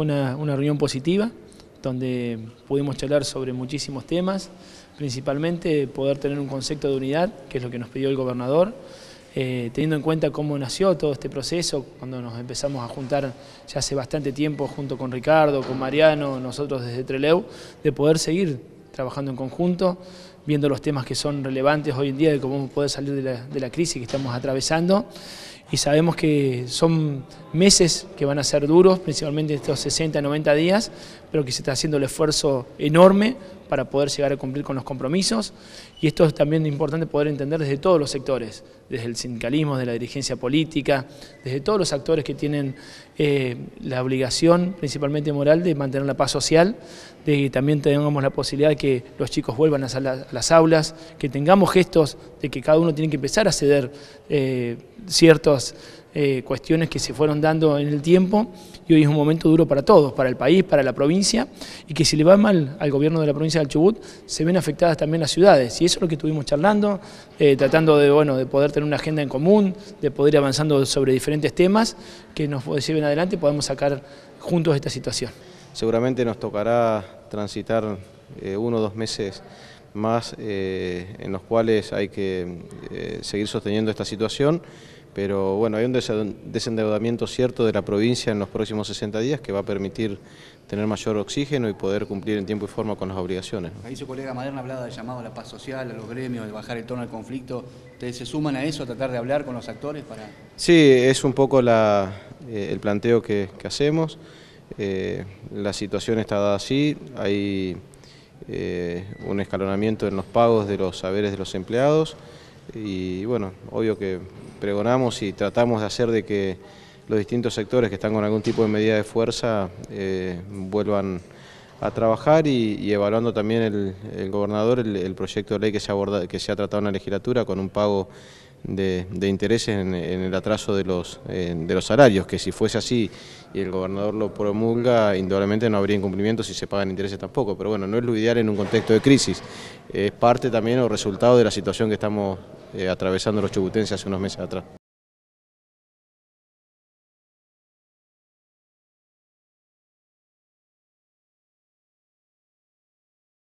fue una, una reunión positiva, donde pudimos charlar sobre muchísimos temas, principalmente poder tener un concepto de unidad, que es lo que nos pidió el gobernador, eh, teniendo en cuenta cómo nació todo este proceso, cuando nos empezamos a juntar ya hace bastante tiempo junto con Ricardo, con Mariano, nosotros desde Treleu, de poder seguir trabajando en conjunto, viendo los temas que son relevantes hoy en día de cómo poder salir de la, de la crisis que estamos atravesando. Y sabemos que son meses que van a ser duros, principalmente estos 60, 90 días, pero que se está haciendo el esfuerzo enorme para poder llegar a cumplir con los compromisos. Y esto es también importante poder entender desde todos los sectores, desde el sindicalismo, desde la dirigencia política, desde todos los actores que tienen eh, la obligación, principalmente moral, de mantener la paz social, de que también tengamos la posibilidad de que los chicos vuelvan a, las aulas, que tengamos gestos de que cada uno tiene que empezar a ceder eh, ciertas eh, cuestiones que se fueron dando en el tiempo y hoy es un momento duro para todos, para el país, para la provincia y que si le va mal al gobierno de la provincia del Chubut se ven afectadas también las ciudades y eso es lo que estuvimos charlando, eh, tratando de, bueno, de poder tener una agenda en común, de poder ir avanzando sobre diferentes temas que nos lleven adelante y podamos sacar juntos esta situación. Seguramente nos tocará transitar uno o dos meses más en los cuales hay que seguir sosteniendo esta situación pero bueno, hay un desendeudamiento cierto de la provincia en los próximos 60 días que va a permitir tener mayor oxígeno y poder cumplir en tiempo y forma con las obligaciones. Ahí su colega Maderna hablaba del llamado a la paz social, a los gremios, de bajar el tono del conflicto. ¿Ustedes se suman a eso, a tratar de hablar con los actores? para? Sí, es un poco eh, el planteo que, hacemos. Eh, la situación está dada así, hay eh, un escalonamiento en los pagos de los saberes de los empleados. Y bueno, obvio que pregonamos y tratamos de hacer de que los distintos sectores que están con algún tipo de medida de fuerza eh, vuelvan a trabajar y, evaluando también el, gobernador el, proyecto de ley que se, aborda, que se ha tratado en la legislatura con un pago de, intereses en, el atraso de los, eh, de los salarios, que si fuese así y el gobernador lo promulga, indudablemente no habría incumplimiento si se pagan intereses tampoco, pero bueno, no es lo ideal en un contexto de crisis, es parte también o resultado de la situación que estamos eh, atravesando los chubutenses hace unos meses atrás.